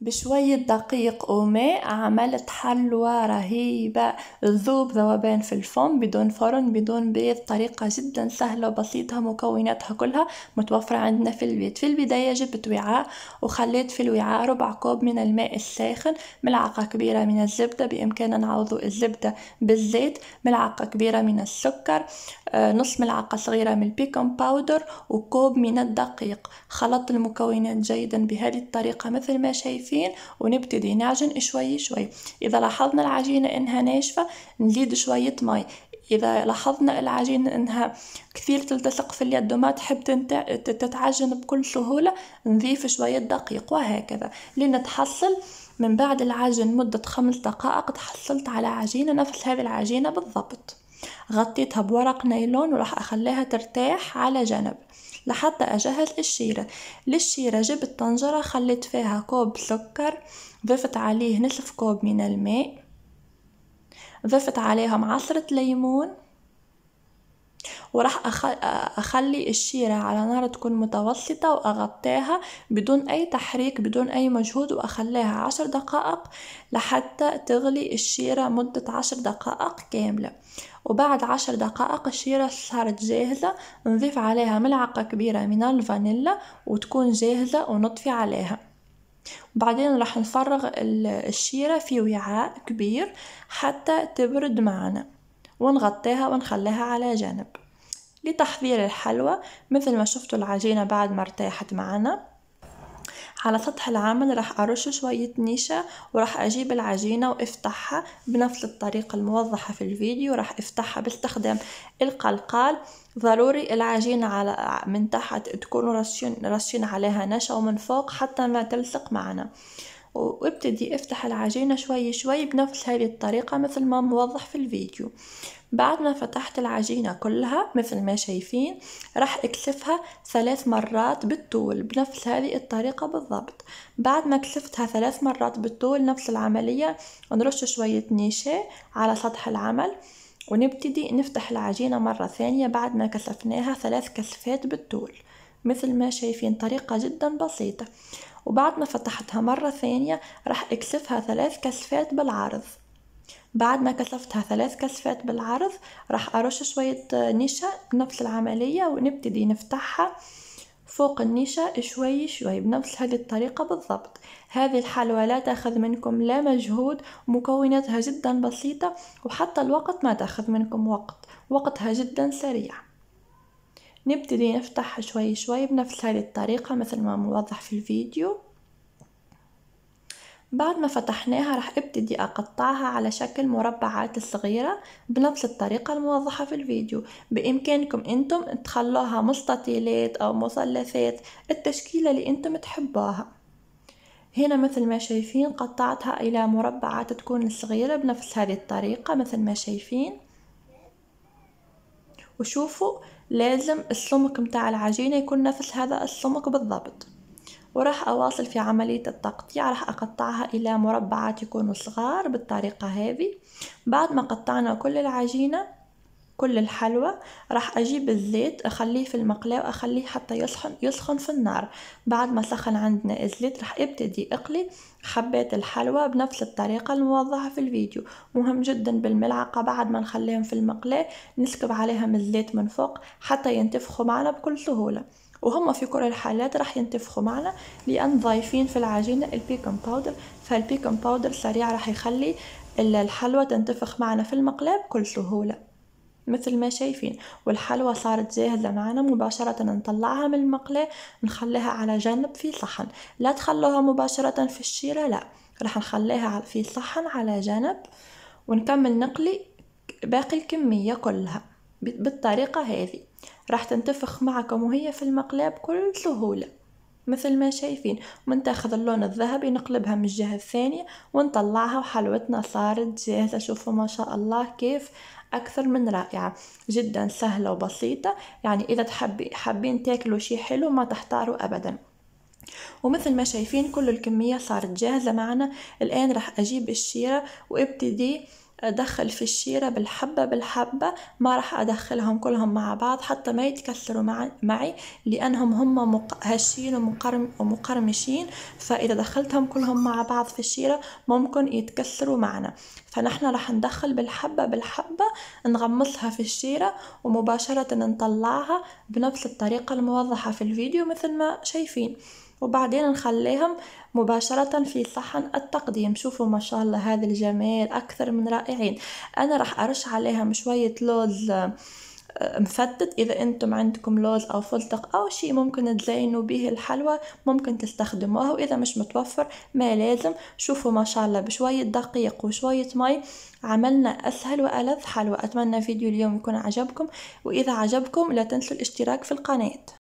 بشوية دقيق وماء عملت حلوى رهيبة. تذوب ذوبان في الفم بدون فرن بدون بيض طريقة جدا سهلة وبسيطة مكوناتها كلها متوفرة عندنا في البيت. في البداية جبت وعاء وخليت في الوعاء ربع كوب من الماء الساخن ملعقة كبيرة من الزبدة بإمكاننا نعوض الزبدة بالزيت ملعقة كبيرة من السكر آه، نص ملعقة صغيرة من البيكون باودر وكوب من الدقيق. خلطت المكونات جيدا بهذه الطريقة مثل ما شايفين. شايفين ونبتدي نعجن شوي شوي. إذا لاحظنا العجينة إنها ناشفة نزيد شوية مي إذا لاحظنا العجينة إنها كثير تلتصق في اليد وما تحب تتعجن بكل سهولة نضيف شوية دقيق وهكذا. لنتحصل من بعد العجن مدة خمس دقائق تحصلت على عجينة نفس هذه العجينة بالضبط. غطيتها بورق نايلون وراح أخليها ترتاح على جنب. لحتى أجهز الشيرة للشيرة جبت طنجرة خليت فيها كوب سكر ضفت عليه نصف كوب من الماء ضفت عليهم عصرة ليمون وراح أخلي الشيرة على نار تكون متوسطة وأغطيها بدون أي تحريك بدون أي مجهود وأخليها عشر دقائق لحتى تغلي الشيرة مدة عشر دقائق كاملة. وبعد عشر دقائق الشيرة صارت جاهزة نضيف عليها ملعقة كبيرة من الفانيلا وتكون جاهزة ونطفي عليها. بعدين راح نفرغ الشيرة في وعاء كبير حتى تبرد معنا ونغطيها ونخليها على جنب. لتحضير الحلوى مثل ما شفتوا العجينة بعد ما ارتاحت معنا. على سطح العمل راح أرش شوية نشا وراح أجيب العجينة وأفتحها بنفس الطريقة الموضحة في الفيديو. راح أفتحها باستخدام القلقال. ضروري العجينة على من تحت تكونوا رشين, رشين عليها نشا ومن فوق حتى ما تلصق معنا. وابتدي افتح العجينة شوي شوي بنفس هذه الطريقة مثل ما موضح في الفيديو. بعد ما فتحت العجينة كلها مثل ما شايفين راح اكسفها ثلاث مرات بالطول بنفس هذه الطريقة بالضبط. بعد ما كسفتها ثلاث مرات بالطول نفس العملية نرش شوية نيشة على سطح العمل ونبتدي نفتح العجينة مرة ثانية بعد ما كسفناها ثلاث كسفات بالطول. مثل ما شايفين طريقة جدا بسيطة. وبعد ما فتحتها مرة ثانية راح اكسفها ثلاث كسفات بالعرض. بعد ما كسفتها ثلاث كسفات بالعرض راح أرش شوية نشا بنفس العملية ونبتدي نفتحها فوق النشا شوي شوي بنفس هذه الطريقة بالضبط. هذه الحلوى لا تأخذ منكم لا مجهود مكوناتها جدا بسيطة وحتى الوقت ما تأخذ منكم وقت وقتها جدا سريع. نبتدي نفتح شوي شوي بنفس هذه الطريقة مثل ما موضح في الفيديو. بعد ما فتحناها راح ابتدي أقطعها على شكل مربعات صغيرة بنفس الطريقة الموضحة في الفيديو. بإمكانكم إنتم تخلوها مستطيلات أو مثلثات التشكيلة اللي إنتم تحبوها. هنا مثل ما شايفين قطعتها إلى مربعات تكون صغيرة بنفس هذه الطريقة مثل ما شايفين. وشوفوا لازم السمك متاع العجينة يكون نفس هذا السمك بالضبط. وراح أواصل في عملية التقطيع راح أقطعها إلى مربعات يكونوا صغار بالطريقة هذه. بعد ما قطعنا كل العجينة كل الحلوى راح أجيب الزيت أخليه في المقلاة وأخليه حتى يسخن يسخن في النار. بعد ما سخن عندنا الزيت راح ابتدي اقلي حبات الحلوى بنفس الطريقة الموضحة في الفيديو. مهم جدا بالملعقة بعد ما نخليهم في المقلاة نسكب عليهم الزيت من فوق حتى ينتفخوا معنا بكل سهولة. وهم في كل الحالات راح ينتفخوا معنا لأن ضايفين في العجينة البيكون باودر فالبيكون باودر سريع راح يخلي الحلوى تنتفخ معنا في المقلاة بكل سهولة. مثل ما شايفين. والحلوى صارت جاهزة معنا مباشرة نطلعها من المقلاة نخليها على جنب في صحن. لا تخلوها مباشرة في الشيرة لا. راح نخليها في صحن على جنب ونكمل نقلي باقي الكمية كلها بالطريقة هذه. راح تنتفخ معكم وهي في المقلاة بكل سهولة. مثل ما شايفين. ونتاخذ اللون الذهبي نقلبها من الجهة الثانية ونطلعها وحلوتنا صارت جاهزة. شوفوا ما شاء الله كيف أكثر من رائعة. جدا سهلة وبسيطة. يعني إذا تحبي حابين تاكلوا شي حلو ما تحتاروا أبدا. ومثل ما شايفين كل الكمية صارت جاهزة معنا. الآن راح أجيب الشيرة وأبتدي أدخل في الشيرة بالحبة بالحبة ما راح أدخلهم كلهم مع بعض حتى ما يتكسروا معي لأنهم هم هشين ومقرمشين. فإذا دخلتهم كلهم مع بعض في الشيرة ممكن يتكسروا معنا. فنحن راح ندخل بالحبة بالحبة نغمسها في الشيرة ومباشرة نطلعها بنفس الطريقة الموضحة في الفيديو مثل ما شايفين. وبعدين نخليهم مباشرة في صحن التقديم. شوفوا ما شاء الله هذا الجمال أكثر من رائعين. أنا راح أرش عليهم شوية لوز مفتت إذا أنتم عندكم لوز أو فستق أو شيء ممكن تزينوا به الحلوى ممكن تستخدموها. وإذا مش متوفر ما لازم. شوفوا ما شاء الله بشوية دقيق وشوية مي عملنا أسهل وألذ حلوى. أتمنى فيديو اليوم يكون عجبكم. وإذا عجبكم لا تنسوا الاشتراك في القناة.